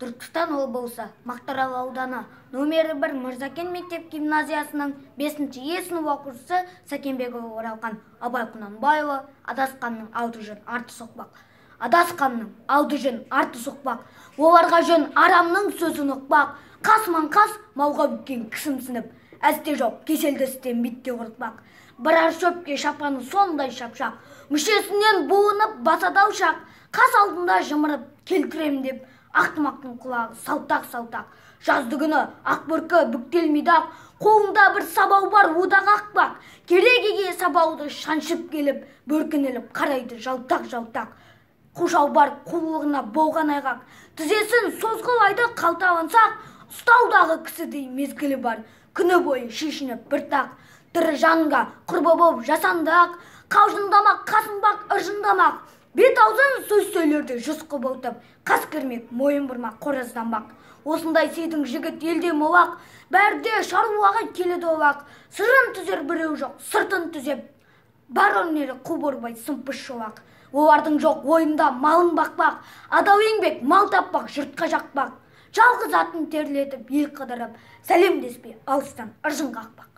түркістан облысы мақтаарал ауданы. Номері бір мырзакен мектеп гимназиясының бесінші е сынып оқушысы сәкенбекұлы оралхан абай құнанбайұлы адасқанның алды жөн арты соқпақ. Адасқанның алды жөн арты соқпақ. Оларға жөн арамның сөзін ұқпақ. Қасман қас малға біткен кісімсініп әсте жоқ кеселді істен битте құртпақ. Бірар шөпке шапаны сондай шапшақ. Мүшесінен буынып басадау шақ қас алдында жымырып келтірем деп ақтымақтың құлағы салтақ салтақ. Жазды күні ақбөркі бүктелмейді ақ қолында бір сабау бар одақ ақпақ. Керегеге сабауды шаншып келіп бөркініліп қарайды жалтақ жалтақ. Қожау бар қулығына болған айғақ. Тізесін созғылайды қалталансақ ұстаудағы кісідей мезгілі бар. Күні бойы шешініп бір тақ. Тірі жанға құрбы болып жасанды ақ қалжыңдамақ қасынбақ ыржыңдамақ. Бет аузын сөз сөйлерді жүз құбылтып қас кірмек мойын бұрмақ қоразданбақ осындай сыйдың жігіт елде молақ бәрі шаруаға келеді олақ. Сырын түзер біреу жоқ сыртын түзеп. Бар өнері қу борбай сымпыш шолақ. Олардың жоқ ойында малын бақпақ. Адал еңбек мал таппақ жұртқа жақпақ. Жалғыз атын терлетіп ел қыдырып. Сәлемдеспей алыстан ыржың қақпақ.